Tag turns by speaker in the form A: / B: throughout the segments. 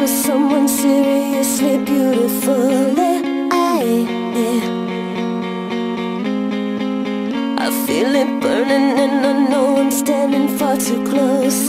A: with someone seriously beautiful I. I feel it burning and I know I'm standing far too close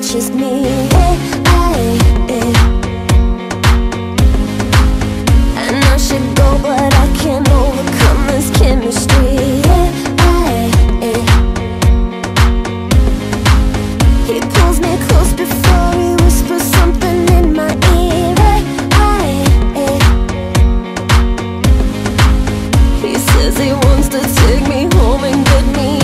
A: touches me hey, I, hey. I know should go but I can't overcome this chemistry hey, I, hey. He pulls me close before he whispers something in my ear eh. He says he wants to take me home and get me